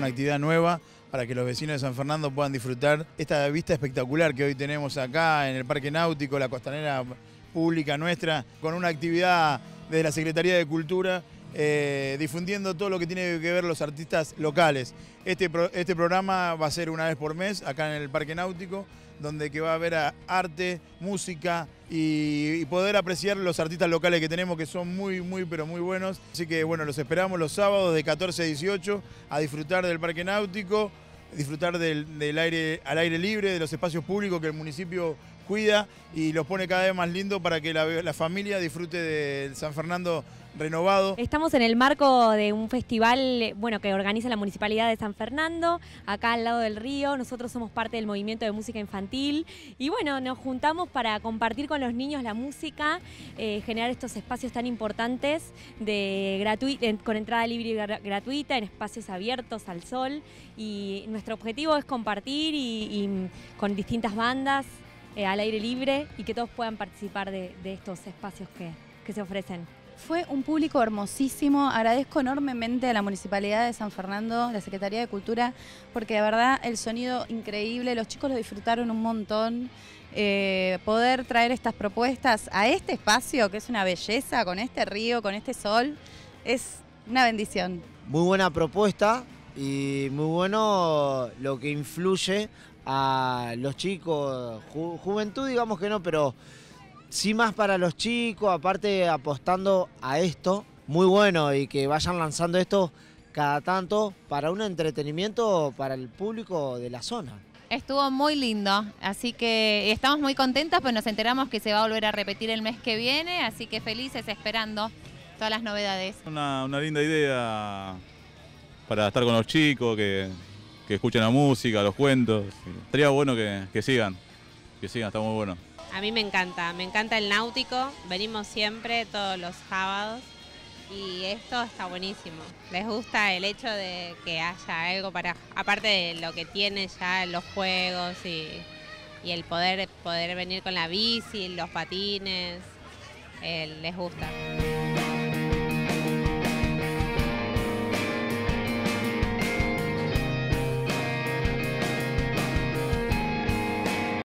una actividad nueva para que los vecinos de San Fernando puedan disfrutar esta vista espectacular que hoy tenemos acá en el Parque Náutico, la costanera pública nuestra, con una actividad de la Secretaría de Cultura eh, difundiendo todo lo que tiene que ver los artistas locales. Este, este programa va a ser una vez por mes acá en el Parque Náutico, donde que va a haber arte, música y, poder apreciar los artistas locales que tenemos que son muy, muy, pero muy buenos. Así que bueno, los esperamos los sábados de 14 a 18 a disfrutar del Parque Náutico, disfrutar del, aire, al aire libre, de los espacios públicos que el municipio cuida y los pone cada vez más lindo para que la, familia disfrute del San Fernando renovado. Estamos en el marco de un festival bueno, que organiza la Municipalidad de San Fernando, acá al lado del río. Nosotros somos parte del movimiento de música infantil y bueno, nos juntamos para compartir con los niños la música, eh, generar estos espacios tan importantes de con entrada libre y gratuita, en espacios abiertos al sol. Y nuestro objetivo es compartir y, con distintas bandas eh, al aire libre y que todos puedan participar de, estos espacios que se ofrecen. Fue un público hermosísimo. Agradezco enormemente a la Municipalidad de San Fernando, la Secretaría de Cultura, porque de verdad el sonido increíble, los chicos lo disfrutaron un montón. Eh, poder traer estas propuestas a este espacio, que es una belleza, con este río, con este sol, es una bendición. Muy buena propuesta y muy bueno lo que influye a los chicos, juventud digamos que no, pero sí más para los chicos, aparte apostando a esto, muy bueno y que vayan lanzando esto cada tanto para un entretenimiento para el público de la zona. Estuvo muy lindo, así que estamos muy contentas, pues nos enteramos que se va a volver a repetir el mes que viene, así que felices esperando todas las novedades. Una, linda idea para estar con los chicos, que, escuchen la música, los cuentos. Estaría bueno que, que sigan, que sigan, está muy bueno. A mí me encanta, me encanta el náutico, venimos siempre todos los sábados y esto está buenísimo. Les gusta el hecho de que haya algo para, aparte de lo que tiene ya los juegos y, el poder, poder venir con la bici, los patines, eh, les gusta.